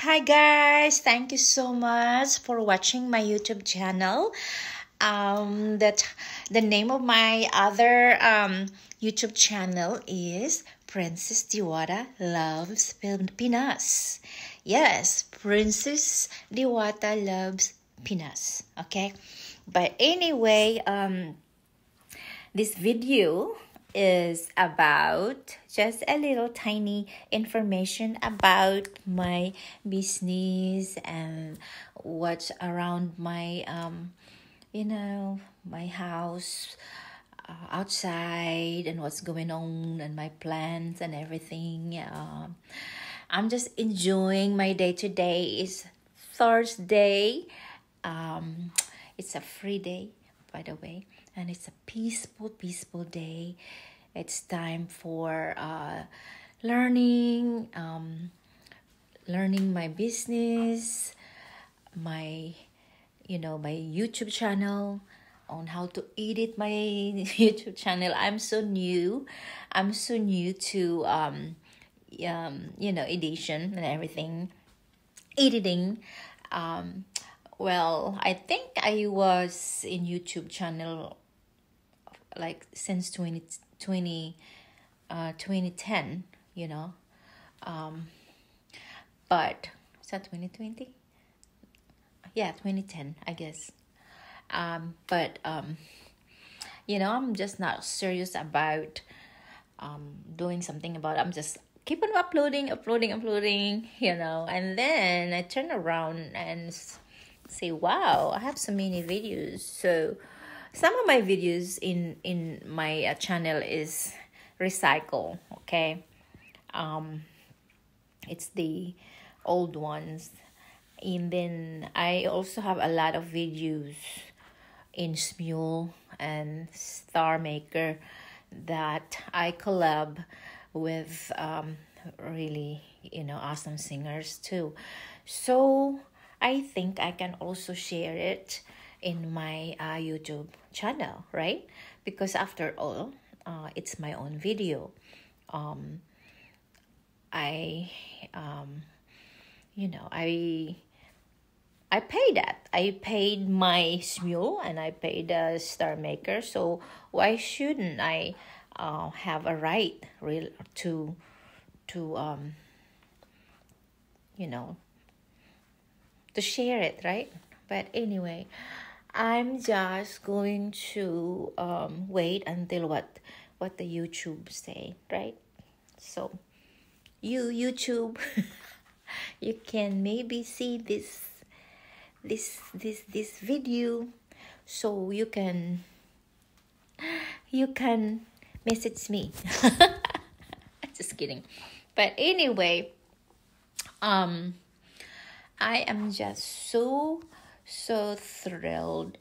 Hi guys, thank you so much for watching my YouTube channel. Um, that the name of my other um, YouTube channel is Princess Diwata Loves Pinas. Yes, Princess Diwata Loves Pinas. Okay, but anyway, um, this video is about just a little tiny information about my business and what's around my um you know my house uh, outside and what's going on and my plans and everything. Um i'm just enjoying my day. Today is thursday. Um it's a free day by the way and it's a peaceful, peaceful day. It's time for uh, learning, um, learning my business, my, you know, my YouTube channel on how to edit my YouTube channel. I'm so new. I'm so new to, um, um, you know, edition and everything, editing. Um, well, I think I was in YouTube channel like since 20, 20 uh, 2010 you know? Um, but is that 2020 yeah 2010 i guess. Um, but um, you know i'm just not serious about um, doing something about it. i'm just keep on uploading uploading uploading you know? And then i turn around and say wow i have so many videos. So some of my videos in in my uh, channel is recycle okay? Um it's the old ones. And then i also have a lot of videos in smule and star maker that i collab with um really you know awesome singers too. So i think i can also share it in my uh, YouTube channel, right? Because after all, uh, it's my own video. Um, I, um, you know, I, I paid that. I paid my Smule and I paid the Star Maker. So why shouldn't I uh, have a right real to, to um, you know, to share it, right? But anyway, I'm just going to um, wait until what what the YouTube say, right? So, you YouTube, you can maybe see this this this this video, so you can you can message me. just kidding, but anyway, um, I am just so so thrilled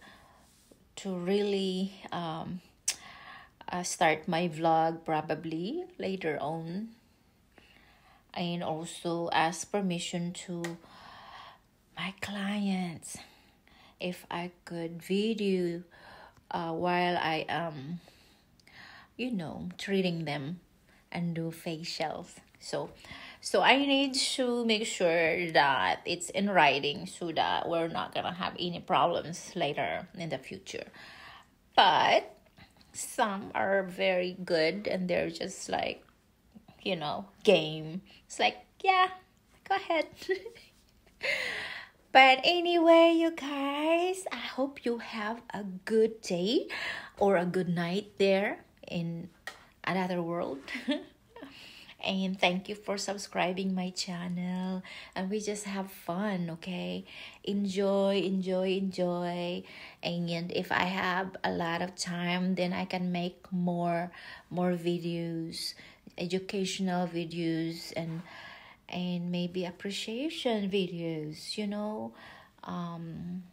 to really um, uh, start my vlog probably later on. And also ask permission to my clients if I could video uh, while I am you know treating them and do facials. So so I need to make sure that it's in writing so that we're not gonna have any problems later in the future. But some are very good and they're just like, you know, game. It's like, yeah, go ahead. but anyway, you guys, I hope you have a good day or a good night there in another world. and thank you for subscribing my channel. And we just have fun okay? Enjoy enjoy enjoy. And if i have a lot of time then i can make more more videos educational videos and and maybe appreciation videos you know? Um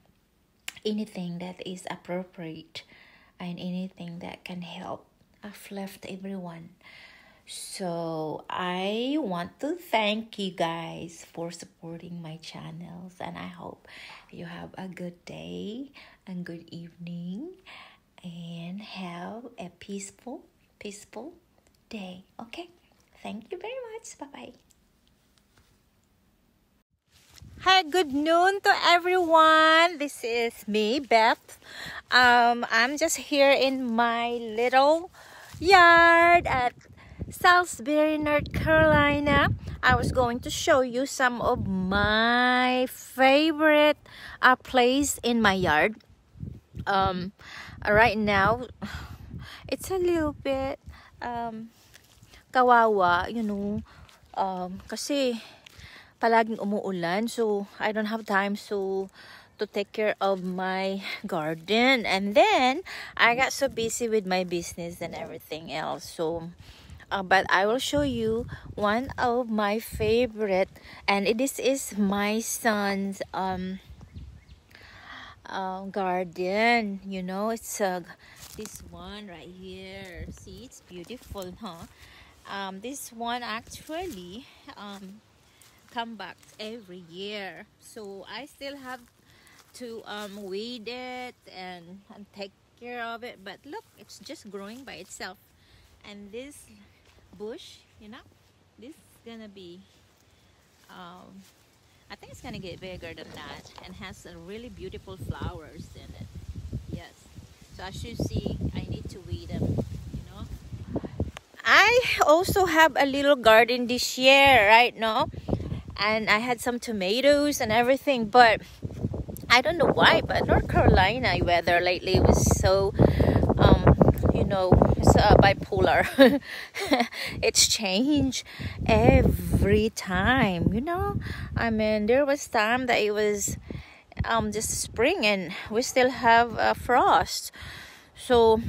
anything that is appropriate and anything that can help uplift everyone so I want to thank you guys for supporting my channels and I hope you have a good day and good evening and have a peaceful peaceful day. Okay? Thank you very much. Bye-bye. Hi, good noon to everyone. This is me, Beth. Um, I'm just here in my little yard at Salisbury, North Carolina. I was going to show you some of my favorite uh, place in my yard. Um, right now, it's a little bit um, kawawa, you know, um, kasi palaging umuulan so I don't have time so to take care of my garden and then I got so busy with my business and everything else so uh, but I will show you one of my favorite and this is my son's um uh, garden you know it's uh, this one right here. See it's beautiful huh? Um, this one actually um, come back every year. So I still have to um, weed it and, and take care of it but look it's just growing by itself. And this bush you know? This is gonna be um, I think it's gonna get bigger than that and has a really beautiful flowers in it. Yes. So as you see I need to weed them you know? I also have a little garden this year right now and I had some tomatoes and everything but I don't know why but North Carolina weather lately was so um, you know uh, bipolar. It's changed every time you know? I mean there was time that it was um, just spring and we still have uh, frost. So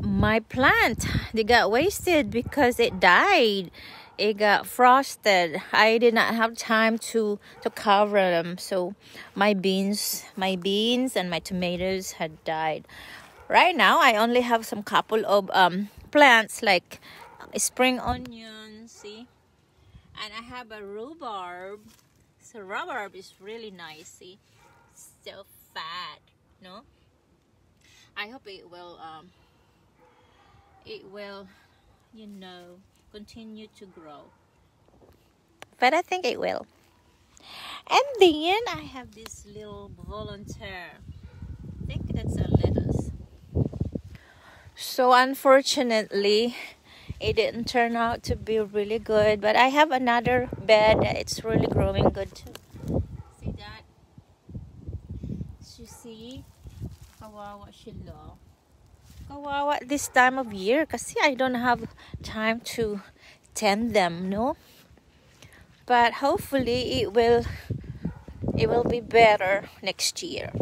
my plant they got wasted because it died. It got frosted. I did not have time to to cover them. So my beans my beans and my tomatoes had died right now i only have some couple of um plants like spring onions see and i have a rhubarb so rhubarb is really nice see so fat no i hope it will um it will you know continue to grow. But I think it will. And then I have this little volunteer. I think that's a lettuce. So unfortunately, it didn't turn out to be really good. But I have another bed that it's really growing good too. See that? You see? Kawawa sila kawawa this time of year kasi I don't have time to tend them, no? But hopefully it will it will be better next year.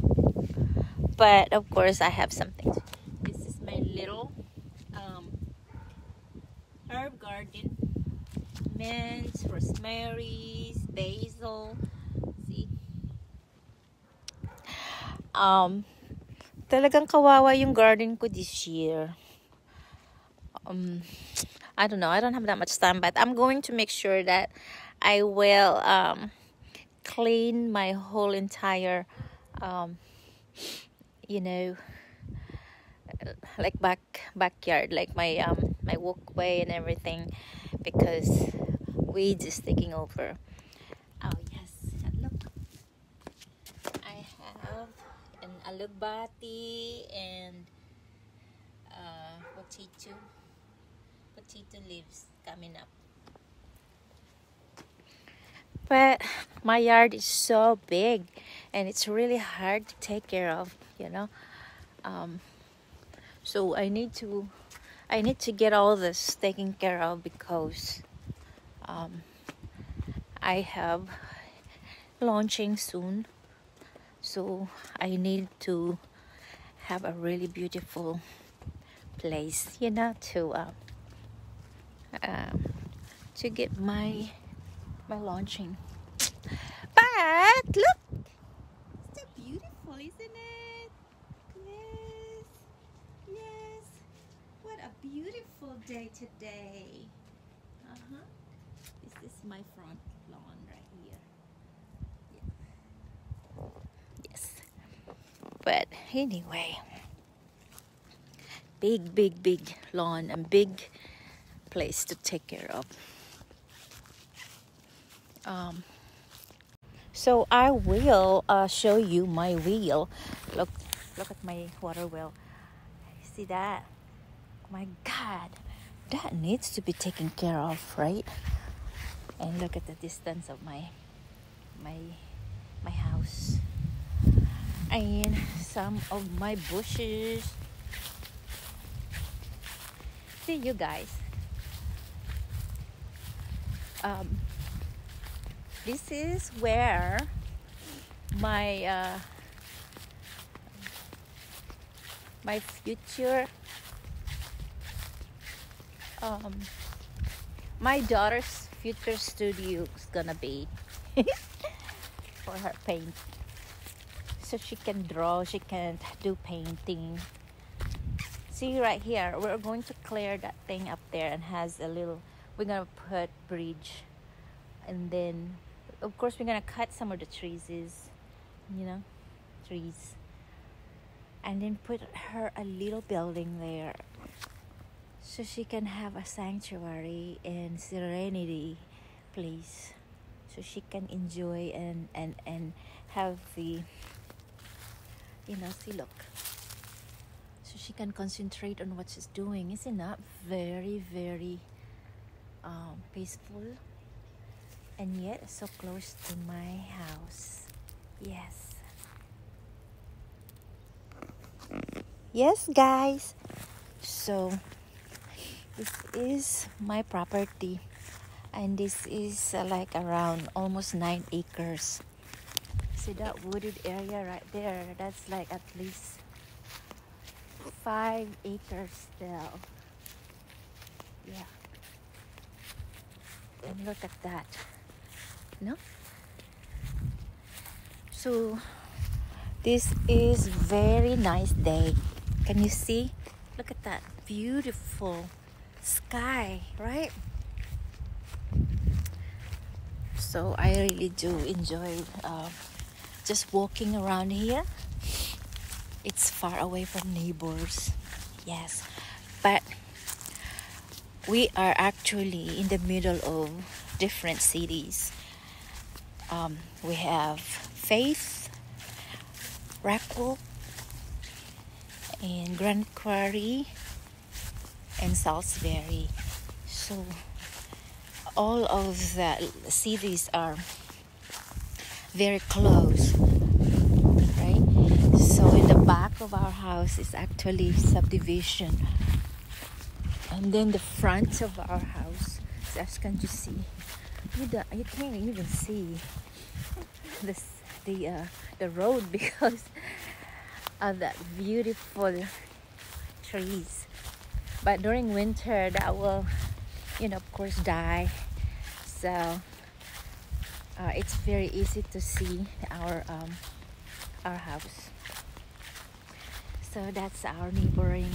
But of course I have something. This is my little um, herb garden. Mint, rosemary, basil. See? Um talagang kawawa yung garden ko this year. Um, I don't know. I don't have that much time, but I'm going to make sure that I will um, clean my whole entire, um, you know, like back backyard, like my um my walkway and everything, because weeds is taking over. Oh yes, look, I have an alugbati and uh, potato potato leaves coming up. But my yard is so big and it's really hard to take care of you know? Um, so I need to I need to get all this taken care of because um, I have launching soon. So I need to have a really beautiful place you know to uh, to get my my launching. But look it's so beautiful isn't it yes yes what a beautiful day today uh-huh this is my front lawn right here. Yeah. Yes. But anyway, big, big, big lawn and big place to take care of. Um, So I will uh, show you my wheel. Look, look at my water wheel. See that? my God, that needs to be taken care of, right? And look at the distance of my my my house and some of my bushes. See you guys. Um, this is where my uh, my future um, my daughter's future studio is gonna be for her paint so she can draw she can do painting. See right here we're going to clear that thing up there and has a little we're gonna put bridge. And then of course we're gonna cut some of the trees you know trees. And then put her a little building there so she can have a sanctuary and serenity place so she can enjoy and and and have the you know see look. So she can concentrate on what she's doing isn't that very very um, peaceful. And yet so close to my house. Yes. Yes guys. So this is my property. And this is uh, like around almost nine acres. See that wooded area right there? That's like at least five acres still. Yeah. And look at that. No? So this is very nice day. Can you see? Look at that. Beautiful sky, right? So I really do enjoy uh, just walking around here. It's far away from neighbors, yes, but we are actually in the middle of different cities. Um, we have Faith, Rockwell, and Granite Quarry, and Salisbury. So all of the cities are very close, right? So in the back of our house is actually subdivision, and then the front of our house, as can you see, you, don't, you can't even see this the uh, the road because of that beautiful trees but during winter that will you know of course die. So uh, it's very easy to see our um, our house. So that's our neighboring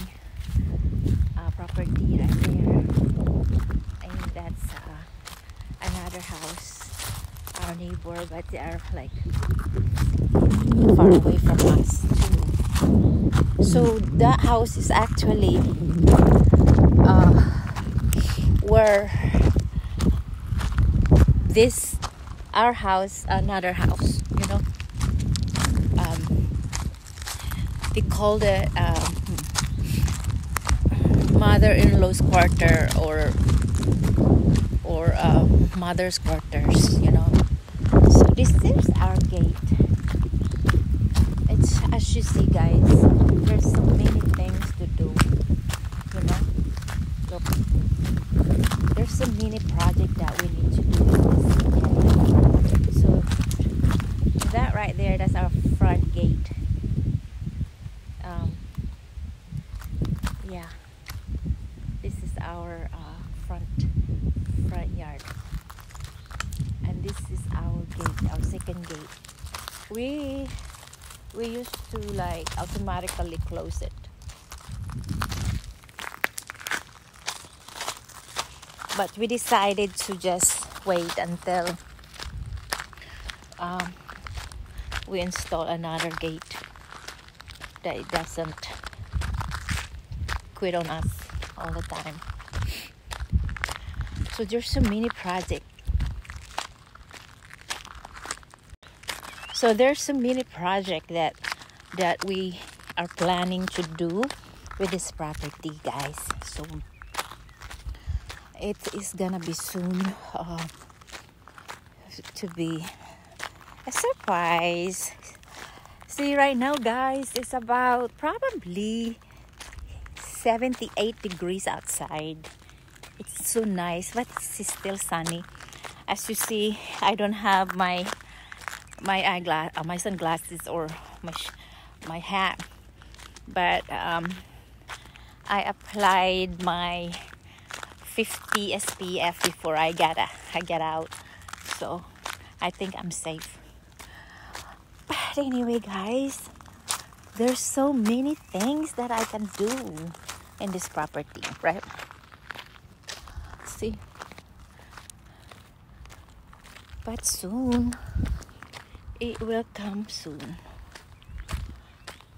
uh, property right there. And that's uh, another house our neighbor but they are like far away from us too so that house is actually uh, where this our house another house you know? Um, they called it um, mother-in-law's quarter or or uh, mother's quarters you know? So this is our gate as you see guys there's so many things to do you look there's a mini project that we need to do so that right there that's our front gate. Um, yeah. This is our uh, front front yard. And this is our gate our second gate. We we used to like automatically close it. But we decided to just wait until um, we install another gate that it doesn't quit on us all the time. So there's a mini project So there's a mini project that that we are planning to do with this property, guys. So it is gonna be soon uh, to be a surprise. See, right now, guys, it's about probably 78 degrees outside. It's so nice, but it's still sunny. As you see, I don't have my my eyeglass, uh, my sunglasses, or my my hat, but um, I applied my 50 SPF before I get I get out, so I think I'm safe. But anyway, guys, there's so many things that I can do in this property, right? See, but soon it will come soon.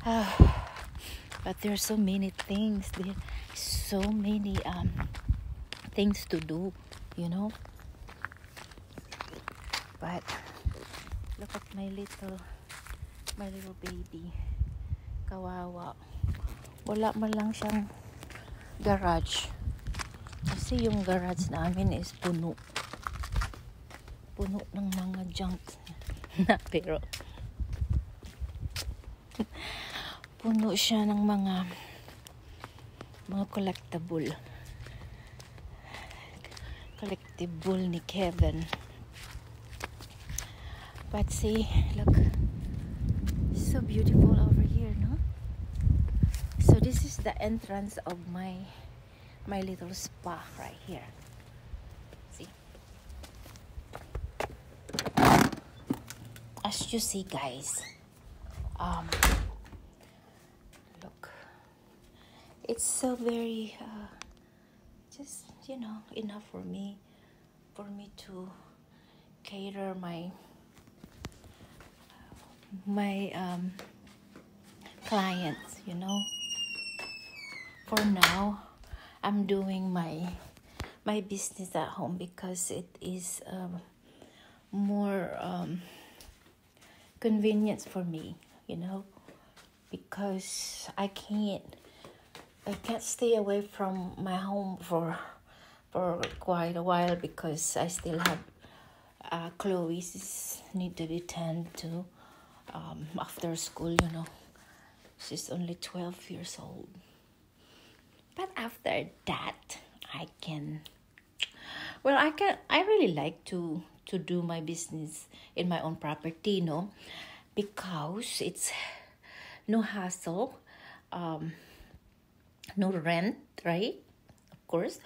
but there's so many things. There's so many um, things to do, you know. But look at my little, my little baby. Kawawa. Wala man lang siyang garage. Kasi yung garage namin is puno. Puno ng mga junk na pero puno siya ng mga mga collectible. Collectible ni Kevin. But see look. So beautiful over here no? So this is the entrance of my my little spa right here as you see guys um it's so very uh, just you know enough for me for me to cater my my um, clients you know. For now i'm doing my my business at home because it is um, more um, convenience for me you know because i can't I can't stay away from my home for for quite a while because I still have uh, Chloe's need to be tended to um, after school. You know, she's only twelve years old. But after that, I can. Well, I can. I really like to to do my business in my own property, no because it's no hassle. Um, no rent right of course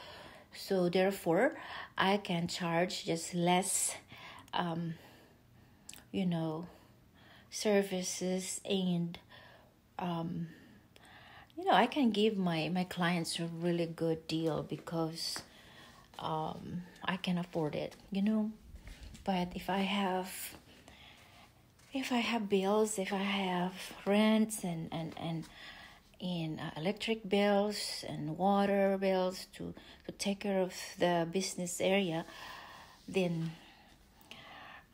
so therefore i can charge just less um, you know services and um, you know i can give my my clients a really good deal because um, i can afford it you know but if i have if i have bills if i have rents and and and in uh, electric bills and water bills to, to take care of the business area, then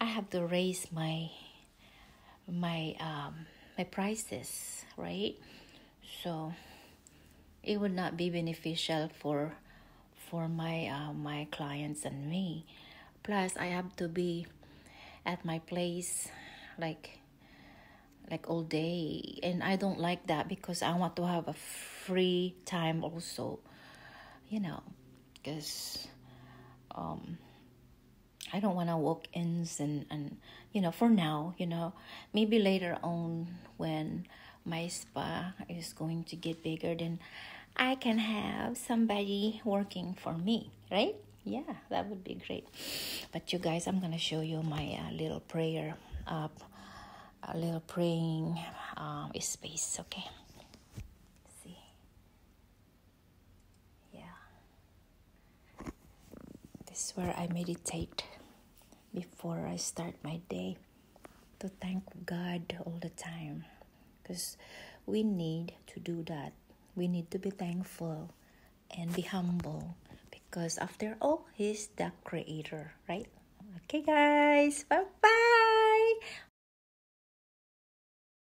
I have to raise my my um, my prices, right? So it would not be beneficial for for my uh, my clients and me. Plus, I have to be at my place like like all day. And i don't like that because i want to have a free time also you know because um i don't want to walk ins and and you know for now you know maybe later on when my spa is going to get bigger then i can have somebody working for me right yeah that would be great. But you guys i'm gonna show you my uh, little prayer up a little praying um, space okay? See. Yeah. This is where i meditate before i start my day to thank god all the time. Because we need to do that. We need to be thankful and be humble because after all he's the creator right? Okay guys. Bye